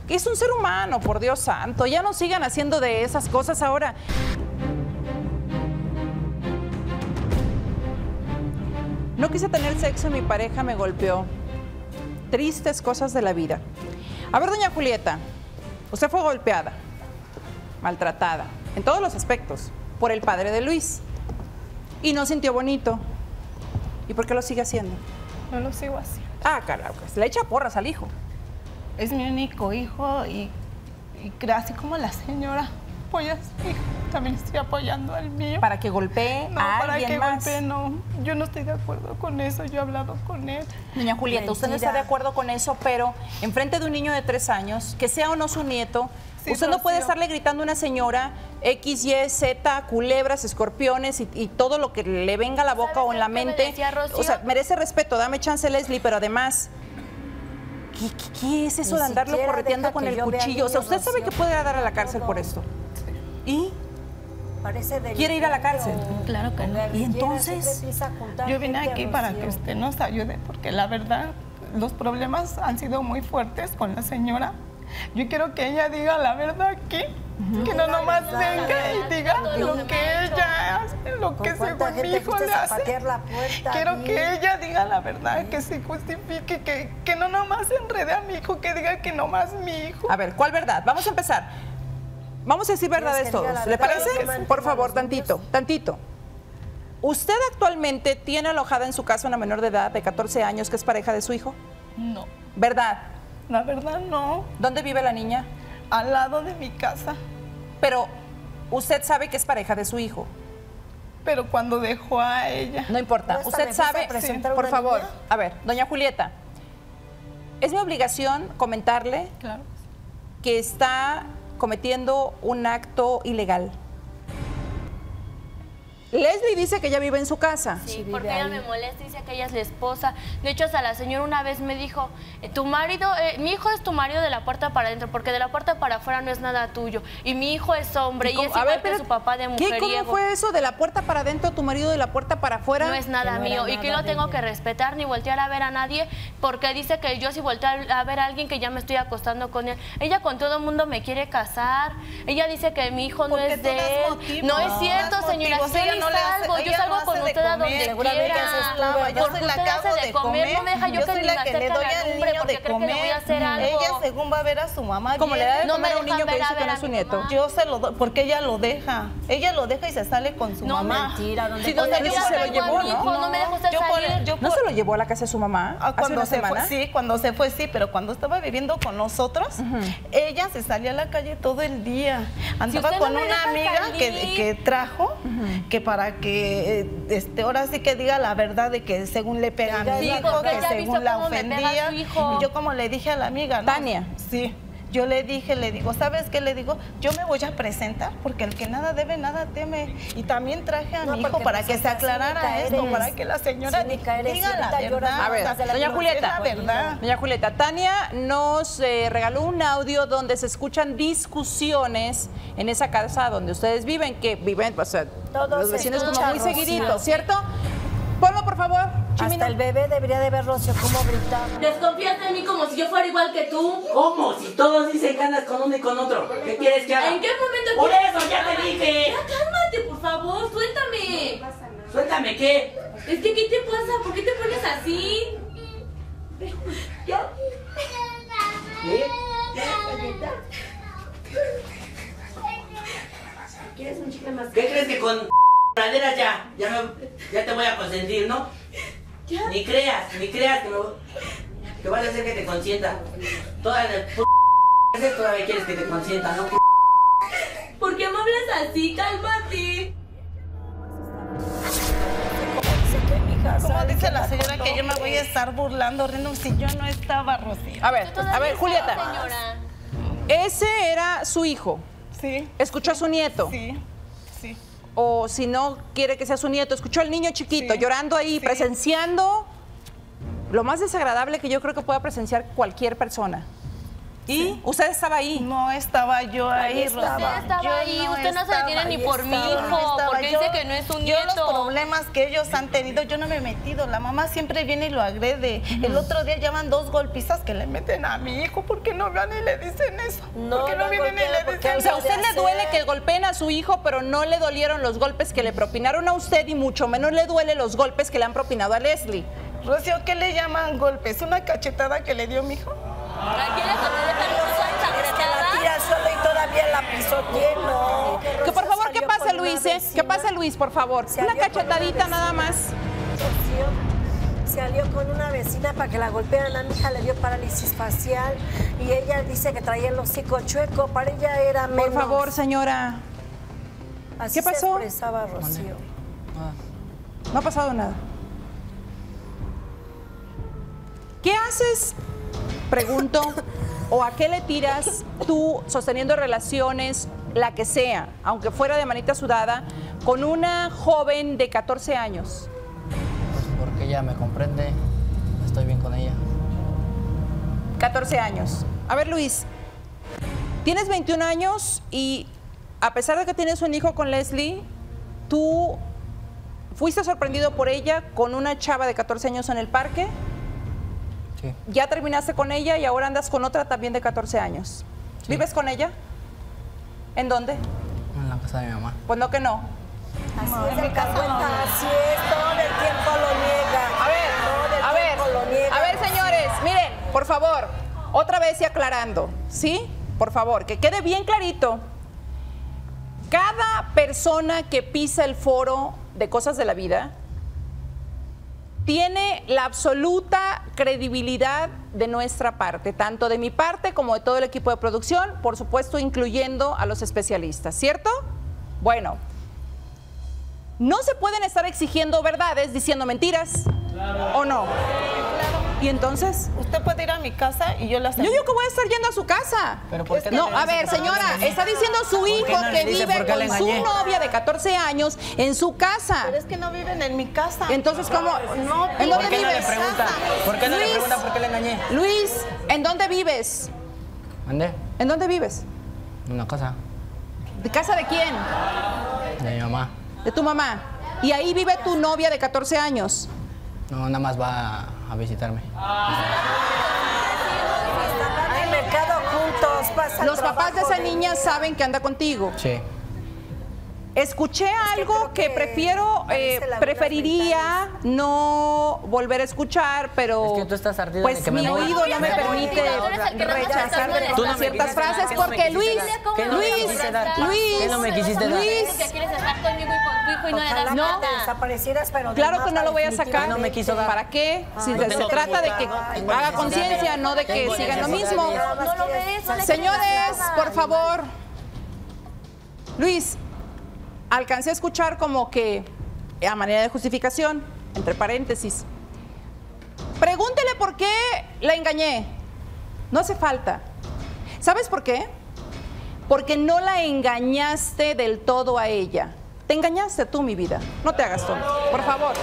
Que es un ser humano, por Dios santo. Ya no sigan haciendo de esas cosas ahora. No quise tener sexo y mi pareja me golpeó. Tristes cosas de la vida. A ver, doña Julieta, usted fue golpeada, maltratada, en todos los aspectos, por el padre de Luis. Y no sintió bonito. ¿Y por qué lo sigue haciendo? No lo sigo así. Ah, carajo, pues, le echa porras al hijo. Es mi único hijo y, y así como la señora a su hijo, también estoy apoyando al mío. Para que golpee No, a para alguien que más. golpee, no. Yo no estoy de acuerdo con eso, yo he hablado con él. Doña Julieta, usted no está de acuerdo con eso, pero enfrente de un niño de tres años, que sea o no su nieto, Sí, usted no puede estarle gritando a una señora X, Y, Z, culebras, escorpiones y, y todo lo que le venga a la boca o en la me mente. O sea, merece respeto, dame chance, Leslie, pero además. ¿Qué, qué- qué es eso Ni de andarlo correteando con el cuchillo? O sea, usted sabe que puede dar a la cárcel por esto. ¿Y Parece quiere ir a la cárcel? Claro que no. ¿Y entonces? Yo vine aquí para que usted nos ayude, porque la verdad, los problemas han sido muy fuertes con la señora. Yo quiero que ella diga la verdad aquí, que no nomás venga y diga lo que ella hace, lo que según mi hijo le hace. Quiero que ella diga la verdad, que se justifique, que, que no nomás enrede a mi hijo, que diga que nomás mi hijo. A ver, ¿cuál verdad? Vamos a empezar. Vamos a decir verdades todos. ¿Le parece? Por favor, tantito, tantito. ¿Usted actualmente tiene alojada en su casa una menor de edad de 14 años que es pareja de su hijo? No, ¿Verdad? la verdad no, ¿Dónde vive la niña? al lado de mi casa. Pero usted sabe que es pareja de su hijo. Pero cuando dejó a ella, No importa. ¿No está Usted sabe. Por favor. niña? A ver, doña Julieta. Es mi obligación comentarle claro. que está cometiendo un acto ilegal. Leslie dice que ella vive en su casa. Sí, porque ella me molesta y dice que ella es la esposa. De hecho, hasta la señora una vez me dijo, eh, tu marido, eh, mi hijo es tu marido de la puerta para adentro, porque de la puerta para afuera no es nada tuyo. Y mi hijo es hombre y, es A igual ver, que pero, su papá de ¿Qué? mujeriego. ¿Cómo fue eso de la puerta para adentro, tu marido de la puerta para afuera? No es nada no mío y que de tengo que respetar ni voltear a ver a nadie porque dice que yo si volteo a ver a alguien que ya me estoy acostando con él. Ella con todo el mundo me quiere casar. Ella dice que mi hijo no es de él. motivos, no es cierto, señora. motivos. No le hace- salgo, yo salgo no con usted a comer. donde Seguramente quiera. Yo soy la que hace de comer, comer. no me deja yo, soy la que le doy al niño de comer. Ella según va a ver a su mamá Como le da de No comer me a un niño que dice que no a es su nieto. Yo se lo doy, porque ella lo deja. Ella lo deja y se sale con su No, mamá. mentira, Pero yo sí se lo llevó, ¿no? hijo, no me usted salir. ¿No se lo llevó a la casa de su mamá Ah, hace cuando una se semana? fue, sí, cuando se fue, sí, pero cuando estaba viviendo con nosotros, ella se salía a la calle todo el día. Andaba no con una amiga que trajo, que para que eh, este, ahora sí que diga la verdad de que según le pega a mi hijo, que según la ofendía. Y yo como le dije a la amiga, ¿no? Tania. Sí. Yo le dije, le digo, ¿sabes qué? Le digo, yo me voy a presentar porque el que nada debe, nada teme. Y también traje a No, mi hijo para pues que se aclarara cínica esto, eres. para que la señora eres, diga la verdad. A ver, doña Julieta. verdad. Doña Julieta, Tania nos eh, regaló un audio donde se escuchan discusiones en esa casa donde ustedes viven, que viven, o sea, Todo los se vecinos como muy seguiditos, ¿cierto? Ponlo, por favor. Hasta el bebé debería de ver Rocío cómo gritaba. Desconfías de mí como si yo fuera igual que tú. ¿Cómo? Si todos dicen que andas con uno y con otro. ¿Qué quieres que haga? ¿En qué momento? Por eso ya te dije. Ya cálmate, por favor, suéltame. Suéltame, ¿qué? Es que, ¿qué te pasa? ¿Por qué te pones así? ¿Ya? ¿Qué? ¿Quieres un chicle más? ¿Qué crees que con praderas ya, ya, me- ya te voy a consentir, no? Ni creas, ni creas que, me, que vas a hacer que te consienta. Toda la p todavía quieres que te consienta, ¿no? ¿Por qué me hablas así? Cálmate. ¿Cómo dice la señora que yo me voy a estar burlando, riendo si yo no estaba, Rocío? A ver, a ver, Julieta. Señora. Ese era su hijo. Sí, Escuchó a su nieto. sí. O si no quiere que sea su nieto, escuchó al niño chiquito Sí. llorando ahí, Sí. presenciando lo más desagradable que yo creo que pueda presenciar cualquier persona. ¿Y? ¿Usted estaba ahí? No estaba yo ahí, Usted Rosa. estaba Yo ahí, usted no se detiene ni por mi hijo, porque Yo- dice que no es un Yo los nieto. problemas que ellos han tenido, yo no me he metido. La mamá siempre viene y lo agrede. El otro día llaman dos golpizas que le meten a mi hijo. ¿Por qué no van y le dicen eso? No, ¿Por qué no no vienen y le dicen O sea, ¿a usted le duele que golpeen a su hijo, pero no le dolieron los golpes que le propinaron a usted y mucho menos le duele los golpes que le han propinado a Leslie? Rocío, ¿qué le llaman golpes? ¿Una cachetada que le dio mi hijo? Él, todavía la pisoteé, no. Que por favor, ¿qué Salió pasa con Luis? una eh? ¿Qué vecina. pasa Luis, por favor? Una una cachetadita vecina. nada más. Salió con una vecina para que la golpearan. A mi hija le dio parálisis facial y ella dice que traía el hocico chueco. Para ella era menos. Por favor, señora. Así ¿qué se pasó? expresaba Rocío. No ha pasado nada. ¿Qué haces? Pregunto. ¿O a qué le tiras tú sosteniendo relaciones, la que sea, aunque fuera de manita sudada, con una joven de 14 años? Pues porque ella me comprende, estoy bien con ella. 14 años. A ver, Luis, tienes 21 años y a pesar de que tienes un hijo con Leslie, tú fuiste sorprendido por ella con una chava de 14 años en el parque. Sí, Ya terminaste con ella y ahora andas con otra también de 14 años. ¿Vives con ella? ¿En dónde? en la casa de mi mamá. Pues no que no. Así es, así todo el tiempo lo niega. A ver, Todo el a ver, tiempo lo niega. a ver, señores, miren, por favor, otra vez y aclarando, ¿sí? Por favor, que quede bien clarito. Cada persona que pisa el foro de cosas de la vida tiene la absoluta credibilidad de nuestra parte, tanto de mi parte como de todo el equipo de producción, por supuesto incluyendo a los especialistas, ¿cierto? Bueno, no se pueden estar exigiendo verdades diciendo mentiras, ¿o no? ¿Y entonces? Usted puede ir a mi casa y yo la Yo digo que voy a estar yendo a su casa. Pero ¿por qué no, no le a ver, señora, le está diciendo su ¿Por qué hijo no le que vive le con su novia de 14 años en su casa. Pero es que no viven en mi casa. Entonces, ¿cómo? No, ¿En dónde ¿Por qué no le vives? pregunta? ¿Por qué no le Luis. pregunta por qué le engañé? Luis, ¿en dónde vives? ¿Mandé? ¿En dónde vives? En una casa ¿De casa de quién? de mi mamá. De tu mamá. Y ahí vive tu novia de 14 años. No, nada más va a visitarme. Hay mercado juntos, pasan Los papás de esa niña saben que anda contigo. Sí. Escuché algo que, que prefiero, eh, preferiría no volver a escuchar, pero Es que tú estás ardida de pues que mi oído no me permite no rechazar no ciertas frases ¿qué no me porque Luis, Luis? Luis, ¿Qué no me quisiste dar? Luis, que quieres estar conmigo y con tu hijo y no desaparecieras, pero Claro que no lo voy a sacar. no me quiso dar. ¿Para qué? Si se, trata de que haga conciencia, no de que sigan lo mismo. Señores, por favor. Luis, alcancé a escuchar como que a manera de justificación, entre paréntesis. Pregúntele por qué la engañé. No hace falta. ¿Sabes por qué? Porque no la engañaste del todo a ella. Te engañaste tú, mi vida. No te hagas tonto. Por favor.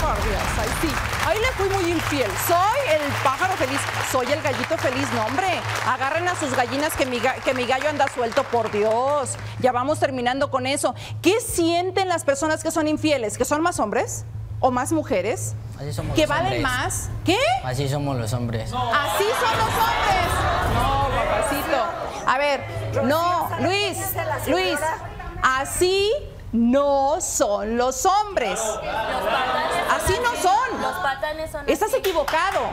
Por Dios, ahí sí. Ahí le fui muy infiel. Soy el pájaro feliz. Soy el gallito feliz. No, hombre. Agarren a sus gallinas que mi, que mi gallo anda suelto. Por Dios. Ya vamos terminando con eso. ¿Qué sienten las personas que son infieles? ¿Que son más hombres? ¿O más mujeres? Así somos ¿Que los valen hombres. más? ¿Qué? Así somos los hombres. Así son los hombres. No, papacito. A ver, no, ¿sabe Luis? Luis, así no son los hombres. Así no son. Los patanes son Estás así. equivocado.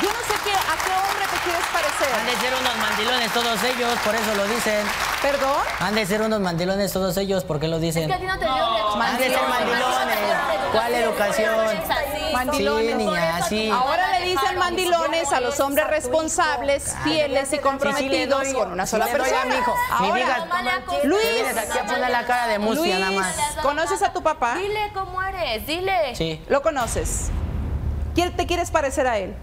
Yo no sé qué, a qué hombre te quieres Han de parecer. ser unos mandilones todos ellos, por eso lo dicen. ¿Perdón? Han de ser unos mandilones todos ellos, ¿por qué lo Es dicen? que a ti no te dieron educación. Han de ser mandilones. ¿Cuál educación? Mandilones. Sí, niña, sí. Ahora le dicen mandilones a los hombres responsables, fieles y comprometidos con una sola persona. mi hijo, mi Ahora, hija, Luis, aquí a poner la cara de mustia nada más. ¿conoces a tu papá? Dile cómo eres, dile. Sí, ¿Lo conoces? ¿Quién te quieres parecer a él?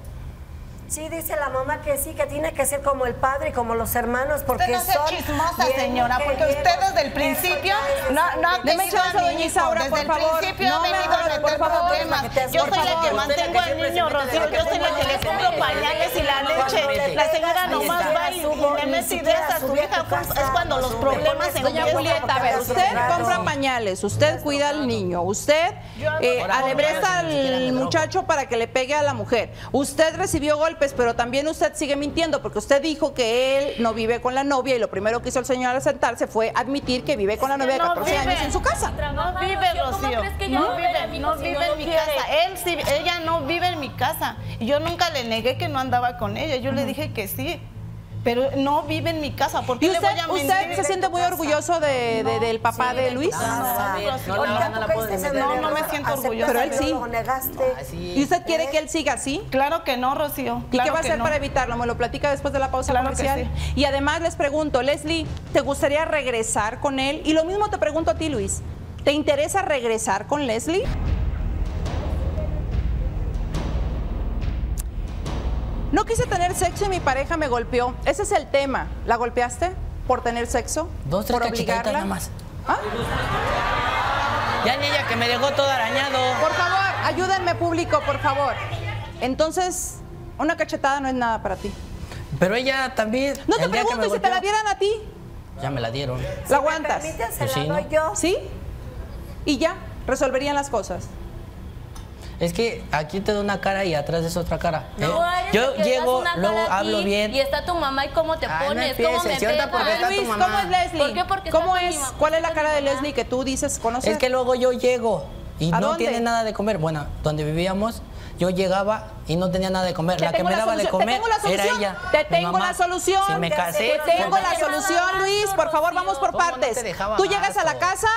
Sí, dice la mamá que sí, que tiene que ser como el padre y como los hermanos, porque Usted no sea son chismosa, bien señora, porque usted desde el principio no, no ha Deme chance, doña. Isaura, Desde por el favor. principio No ha me venido a meter por favor. problemas. Yo soy la que mantengo al niño, Rocío. Yo soy la que le compro pañales y la leche. La señora nomás va y, le mete ideas a su hija. pues, Es cuando los problemas se Doña Julieta, a ver, usted compra pañales, usted cuida al niño, usted eh, alebresta al muchacho para que le pegue a la mujer, usted recibió golpes, pero también usted sigue mintiendo porque usted dijo que él no vive con la novia y lo primero que hizo el señor al sentarse fue admitir que vive con la novia de 14 años en su casa. No vive, Rocío. crees que ella No vive, mi no vive no en mi quiere? casa. Él sí, ella no vive en mi casa. Y Yo nunca le negué que no andaba con ella. Yo le dije que sí. Pero no vive en mi casa. ¿Por qué ¿Y le usted, voy a mentir? usted se siente muy orgulloso de, de- del papá de Luis? No, no, no me siento orgullosa. Pero él sí. ¿Y usted quiere que él siga así? Claro que no, Rocío. ¿Y qué va a hacer no. para evitarlo? Me lo platica después de la pausa Claro que comercial. Y además les pregunto, Leslie, ¿te gustaría regresar con él? Y lo mismo te pregunto a ti, Luis. ¿Te interesa regresar con Leslie? No quise tener sexo y mi pareja me golpeó. Ese es el tema. ¿La golpeaste por tener sexo? Dos, tres ¿Por obligarla? nada más. ¿Ah? Ya ni ella que me dejó todo arañado. Por favor, ayúdenme público, por favor. Entonces, una cachetada no es nada para ti. Pero ella también. No te pregunto, me ¿y si te la dieran a ti? Ya me la dieron. ¿La aguantas? Pues sí, ¿no? yo. ¿Sí? Y ya, resolverían las cosas. Es que aquí te da una cara y atrás es otra cara. No, Eh, yo llego, luego hablo aquí bien. Y está tu mamá y cómo te Ay, no pones, empieces, cómo me porque está tu Luis, mamá. ¿cómo es Leslie? ¿Por qué? Porque ¿Cómo es? mi mamá. ¿Cuál es la cara de Leslie que tú dices conocer? Es que luego yo llego y ¿A no dónde? tiene nada de comer. Bueno, donde vivíamos, yo llegaba y no tenía nada de comer. Te La que me la daba de solución, comer era ella. Te tengo mamá. la solución. Si me casé, Te tengo la solución, Luis. Por favor, vamos por ¿Cómo no partes. Tú llegas a la casa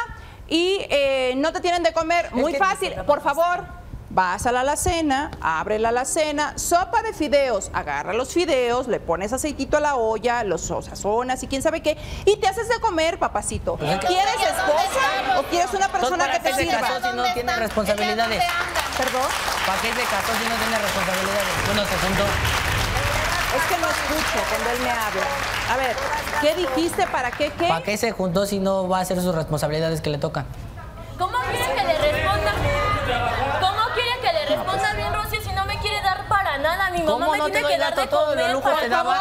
y eh, no te tienen de comer. Muy fácil. Por favor. Vas a la alacena, abre la alacena, sopa de fideos, agarra los fideos, le pones aceitito a la olla, los sazonas y quién sabe qué, y te haces de comer, papacito. Pues ¿Quieres esposa o quieres una persona ¿para que te qué se sirva? casó si no tiene responsabilidades? ¿Perdón? ¿Para qué se casó si no tiene responsabilidades? Uno se juntó. Es que no escucho cuando él me habla. A ver, ¿qué dijiste? ¿Para qué? ¿Qué? ¿Para qué se juntó si no va a hacer sus responsabilidades que le tocan? ¿Cómo quiere que le responda? Mi mamá ¿Cómo me no te tiene que dar gasto? de Todo comer lo lujo te daba.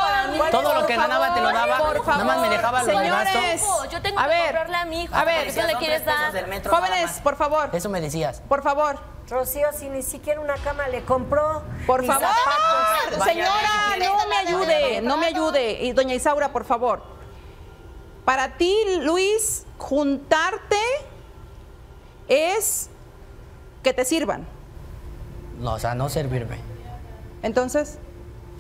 Todo lo que ganaba te lo daba. Por favor, Nada más me dejaba los señores. gastos. Yo tengo A que ver, comprarle a mi hijo. a ver, tú le quieres dar. Jóvenes, por favor, Eso me decías. por favor, Rocío, si ni siquiera una cama le compró. por favor. zapatos. Señora, no me ayude, no me ayude. Y doña Isaura, por favor. Para ti, Luis, juntarte es que te sirvan. No, o sea, no servirme. Entonces,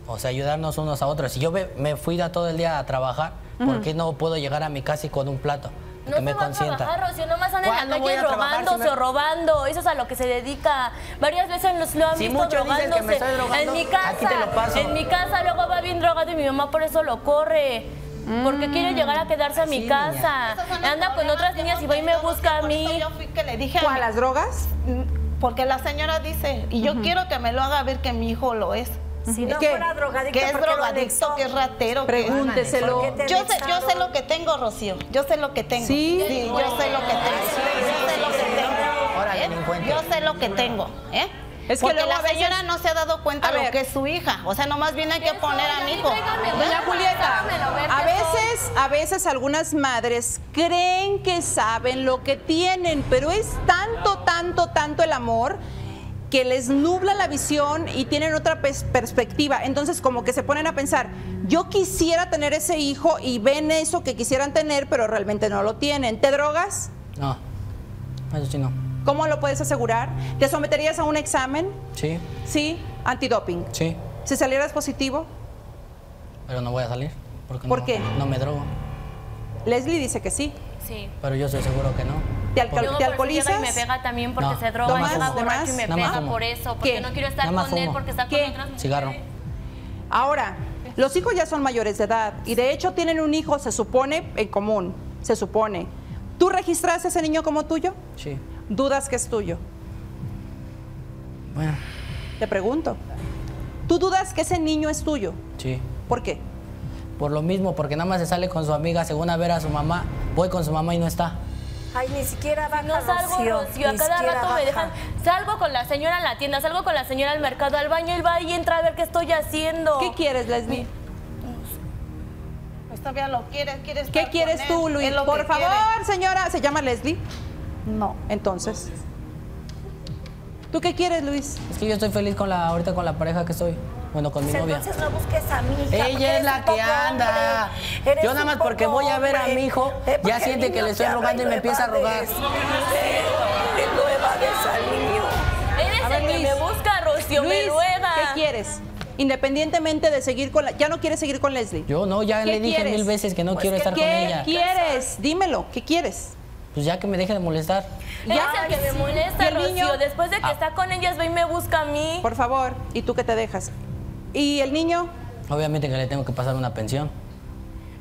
O sea, ayudarnos unos a otros. Si yo me, me fui a todo el día a trabajar, ¿por qué no puedo llegar a mi casa y con un plato? No que se me va a consienta. trabajar, Rocío, nomás anda en la ¿Cuándo voy calle a robándose si me- o robando. Eso es a lo que se dedica. Varias veces nos lo han Si visto mucho dices que drogándose. me estoy drogando, en mi casa, aquí te lo paso. en mi casa luego va bien drogado y mi mamá por eso lo corre. Porque quiere llegar a quedarse a mi Sí, casa. Anda con otras niñas y va y me busca a mí. Yo fui que le dije a ¿cuál, mi- las drogas? Porque la señora dice, y yo quiero que me lo haga ver que mi hijo lo es. Si no ¿Qué? fuera drogadicto, Que es ¿por qué lo drogadicto, que es ratero. que- Pregúnteselo. ¿Por qué te Yo sé, yo sé lo que tengo, Rocío. Yo sé lo que tengo. ¿Sí? yo sé lo que tengo. Yo sé lo que tengo. ¿eh? Yo sé lo que tengo. ¿eh? Es que Porque luego la a veces- señora no se ha dado cuenta A de ver. lo que es su hija. O sea, nomás viene que poner a mi hijo. Doña Julieta, a veces, a veces algunas madres creen que saben lo que tienen, pero es tanto, tanto, tanto el amor que les nubla la visión y tienen otra pers- perspectiva. Entonces, como que se ponen a pensar, yo quisiera tener ese hijo y ven eso que quisieran tener, pero realmente no lo tienen. ¿Te drogas? No, eso sí no. ¿Cómo lo puedes asegurar? ¿Te someterías a un examen? Sí, Sí, antidoping. sí, Si salieras positivo, pero no voy a salir. Porque ¿Por no, qué? No me drogo. Leslie dice que sí. Sí. Pero yo estoy seguro que no. ¿Te, alca- Luego te alcoholizas? Y me pega también porque No, se droga, nada más llega borracho y me ¿Nada más pega fumo. por eso. Porque ¿Qué? no quiero estar con él porque está ¿Qué? con otras mujeres. Cigarro. Ahora, los hijos ya son mayores de edad y de hecho tienen un hijo, se supone, en común, se supone. ¿Tú registraste a ese niño como tuyo? Sí. ¿Dudas que es tuyo? Bueno, Te pregunto. ¿Tú dudas que ese niño es tuyo? Sí. ¿Por qué? Por lo mismo, porque nada más se sale con su amiga según a ver a su mamá. Voy con su mamá y no está. Ay, ni siquiera baja, No salgo, Rocío, Rocío, a cada me dejan. Salgo con la señora en la tienda, salgo con la señora al mercado, al baño, él va y entra a ver qué estoy haciendo. ¿Qué quieres, Leslie? Pues todavía lo quieres, quieres ¿Qué quieres tú, Luis? Por favor, quiere. señora. ¿Se llama Leslie? No. Entonces. ¿Tú qué quieres, Luis? Es que yo estoy feliz con la ahorita con la pareja que estoy. Bueno, con mi Pues novia. Entonces no busques a mi hija. Ella es la que anda. Yo nada más porque voy a ver a mi hijo, Eh, ya siente que le estoy rogando y me empieza a rogar. Lo evades al niño. Eres A ver, el que me busca, Rocío, me Luis, ruega. ¿qué quieres? Independientemente de seguir con la... ¿Ya no quieres seguir con Leslie? Yo no, ya ¿Qué le dije quieres? mil veces que no Pues quiero que estar con ¿Qué ella. quieres? Dímelo, ¿qué quieres? Pues ya que me deje de molestar. Ya. el que me molesta, ¿Y el niño? Después de que Ah. está con ellas, va y me busca a mí. Por favor, ¿y tú qué te dejas? ¿Y el niño? Obviamente que le tengo que pasar una pensión.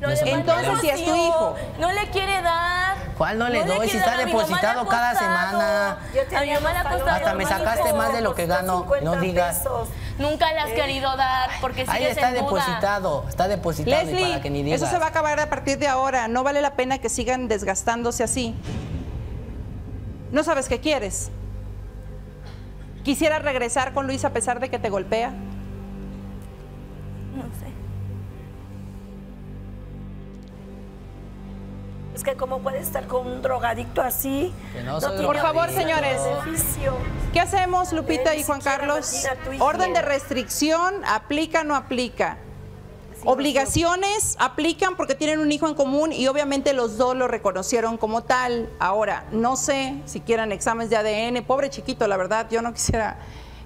No Entonces, si es tu hijo. No le quiere dar. ¿Cuál no le No le doy? Si está dar, depositado cada semana. Yo A mi mamá le ha los costado Hasta me más sacaste más de lo que gano. 50 No digas. pesos. Nunca le has querido dar porque Ahí sigues está en duda. depositado. Está depositado y Leslie, para que ni digas. eso se va a acabar a partir de ahora. No vale la pena que sigan desgastándose así. No sabes qué quieres. ¿Quisieras regresar con Luis a pesar de que te golpea? Es que cómo puedes estar con un drogadicto así. Que no soy tiene Por favor, señores. ¿Qué hacemos, Lupita y Juan Carlos? Orden de restricción, ¿aplica o no aplica? Obligaciones aplican porque tienen un hijo en común y obviamente los dos lo reconocieron como tal. Ahora, no sé si quieran exámenes de ADN. Pobre chiquito, la verdad, yo no quisiera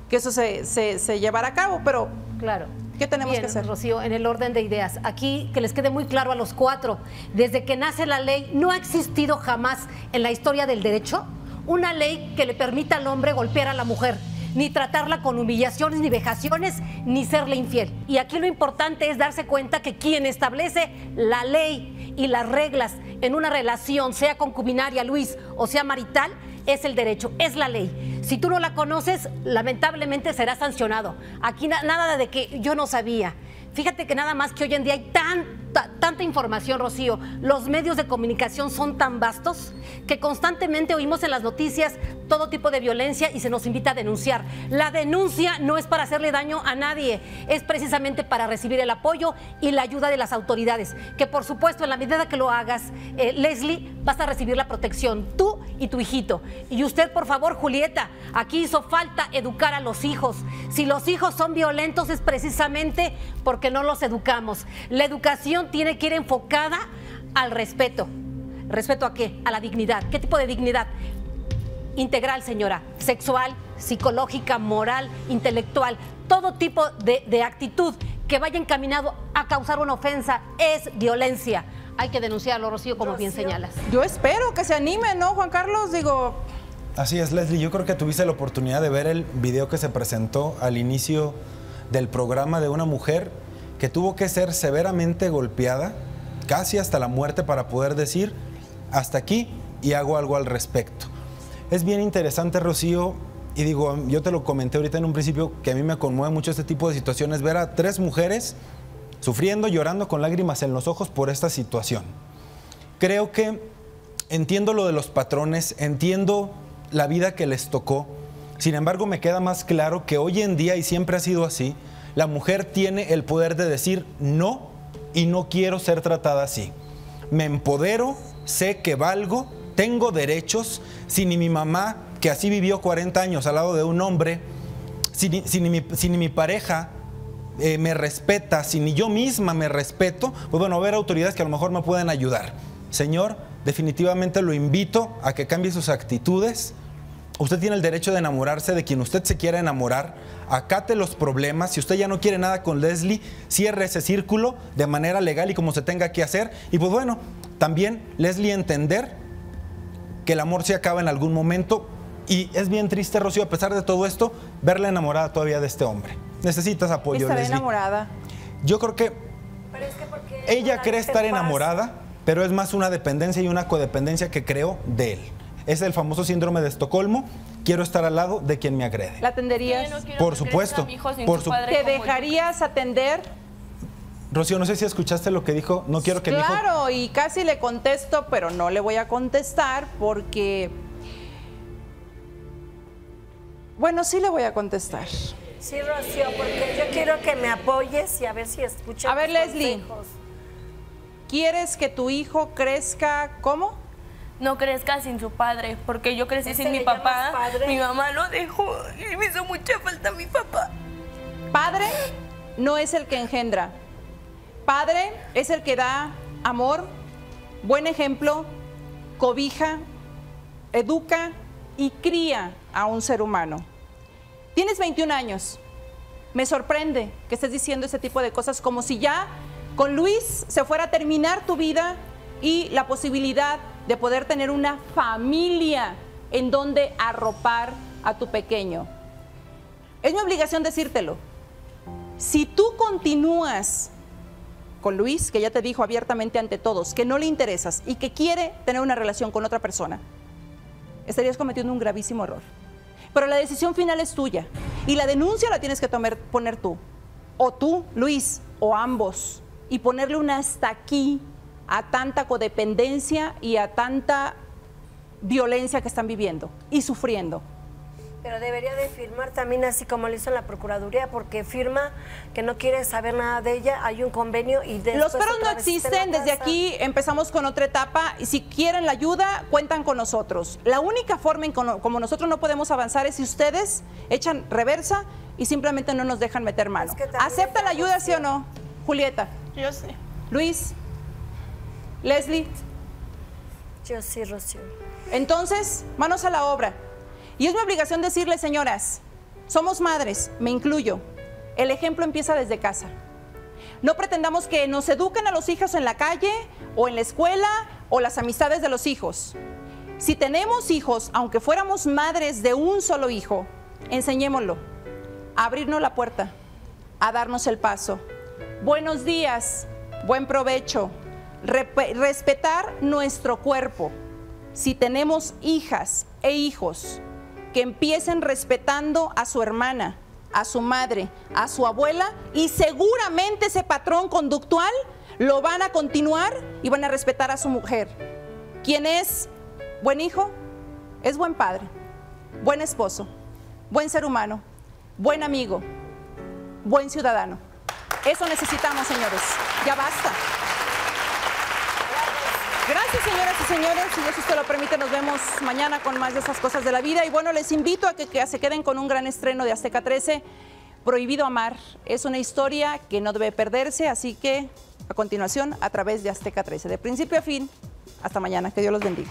que eso se, se- se llevara a cabo, pero Claro. ¿Qué tenemos Bien, que hacer? Rocío, en el orden de ideas. Aquí que les quede muy claro a los cuatro, desde que nace la ley, no ha existido jamás en la historia del derecho una ley que le permita al hombre golpear a la mujer, ni tratarla con humillaciones, ni vejaciones, ni serle infiel. Y aquí lo importante es darse cuenta que quien establece la ley y las reglas en una relación, sea concubinaria, Luis, o sea marital, es el derecho, es la ley. Si tú no la conoces, lamentablemente serás sancionado. Aquí na- nada de que yo no sabía. Fíjate que nada más que hoy en día hay tanta, tanta información, Rocío. Los medios de comunicación son tan vastos que constantemente oímos en las noticias todo tipo de violencia y se nos invita a denunciar. La denuncia no es para hacerle daño a nadie, es precisamente para recibir el apoyo y la ayuda de las autoridades. Que por supuesto, en la medida que lo hagas, eh, Leslie, vas a recibir la protección, tú y tu hijito. Y usted, por favor, Julieta, aquí hizo falta educar a los hijos. Si los hijos son violentos es precisamente porque no los educamos. La educación tiene que ir enfocada al respeto. ¿Respeto a qué? A la dignidad. ¿Qué tipo de dignidad? Integral, señora. Sexual, psicológica, moral, intelectual. Todo tipo de, de actitud que vaya encaminado a causar una ofensa es violencia. Hay que denunciarlo, Rocío, como bien señalas. Yo espero que se anime, ¿no, Juan Carlos? Digo, Así es, Leslie. Yo creo que tuviste la oportunidad de ver el video que se presentó al inicio del programa de una mujer que tuvo que ser severamente golpeada, casi hasta la muerte, para poder decir, hasta aquí y hago algo al respecto. Es bien interesante, Rocío, y digo, yo te lo comenté ahorita en un principio, que a mí me conmueve mucho este tipo de situaciones, ver a tres mujeres sufriendo, llorando con lágrimas en los ojos por esta situación. Creo que entiendo lo de los patrones, entiendo la vida que les tocó. Sin embargo, me queda más claro que hoy en día, y siempre ha sido así, la mujer tiene el poder de decir no y no quiero ser tratada así. Me empodero, sé que valgo, tengo derechos. Si ni mi mamá, que así vivió 40 años al lado de un hombre, si ni, mi, si ni mi pareja eh, me respeta, si ni yo misma me respeto, pues bueno, ver autoridades que a lo mejor me pueden ayudar. Señor, definitivamente lo invito a que cambie sus actitudes. Usted tiene el derecho de enamorarse de quien usted se quiera enamorar. Acate los problemas. Si usted ya no quiere nada con Leslie, cierre ese círculo de manera legal y como se tenga que hacer. Y pues bueno, también Leslie entender que el amor se acaba en algún momento. Y es bien triste, Rocío, a pesar de todo esto, verla enamorada todavía de este hombre. Necesitas apoyo, estaré Leslie. enamorada. Yo creo que ella cree estar enamorada, pero es más una dependencia y una codependencia que creo de él. Es el famoso síndrome de Estocolmo quiero estar al lado de quien me agrede. ¿La atenderías? Por supuesto. por su- ¿Te dejarías atender? Rocío, no sé si escuchaste lo que dijo. No quiero que mi hijo Claro, y casi le contesto, pero no le voy a contestar porque... Bueno, sí le voy a contestar. Sí, Rocío, porque yo quiero que me apoyes y a ver si escuchas. A ver, tus Leslie. consejos. ¿Quieres que tu hijo crezca cómo? No crezca sin su padre, porque yo crecí ¿Ese sin mi papá. padre? Mi mamá lo dejó y me hizo mucha falta mi papá. Padre no es el que engendra. Padre es el que da amor, buen ejemplo, cobija, educa y cría a un ser humano. Tienes 21 años. Me sorprende que estés diciendo ese tipo de cosas como si ya con Luis se fuera a terminar tu vida y la posibilidad de poder tener una familia en donde arropar a tu pequeño. Es mi obligación decírtelo. Si tú continúas con Luis, que ya te dijo abiertamente ante todos que no le interesas y que quiere tener una relación con otra persona, estarías cometiendo un gravísimo error. Pero la decisión final es tuya y la denuncia la tienes que poner tú. O tú, Luis, o ambos. Y ponerle un hasta aquí a tanta codependencia y a tanta violencia que están viviendo y sufriendo. Pero debería de firmar también así como lo hizo en la Procuraduría, porque firma que no quiere saber nada de ella, hay un convenio y después Los perros no existen, desde aquí empezamos con otra etapa y si quieren la ayuda, cuentan con nosotros. La única forma en como nosotros no podemos avanzar es si ustedes echan reversa y simplemente no nos dejan meter mano. que también ¿Acepta la ayuda, sí o no? Julieta, Yo sí. Luis, Leslie. Yo sí, Rocío. Entonces, manos a la obra. Y es mi obligación decirles, señoras, somos madres, me incluyo. El ejemplo empieza desde casa. No pretendamos que nos eduquen a los hijos en la calle o en la escuela o las amistades de los hijos. Si tenemos hijos, aunque fuéramos madres de un solo hijo, enseñémoslo. A abrirnos la puerta, a darnos el paso. Buenos días, buen provecho. Respetar nuestro cuerpo. Si tenemos hijas e hijos que empiecen respetando a su hermana, a su madre, a su abuela y seguramente ese patrón conductual lo van a continuar y van a respetar a su mujer. ¿Quién es buen hijo? Es buen padre, buen esposo, buen ser humano, buen amigo, buen ciudadano. Eso necesitamos, señores. Ya basta. Gracias, señoras y señores. Si Dios usted lo permite, nos vemos mañana con más de esas cosas de la vida. Y bueno, les invito a que, que se queden con un gran estreno de Azteca 13, Prohibido Amar. Es una historia que no debe perderse, así que a continuación, a través de Azteca 13. De principio a fin, hasta mañana. Que Dios los bendiga.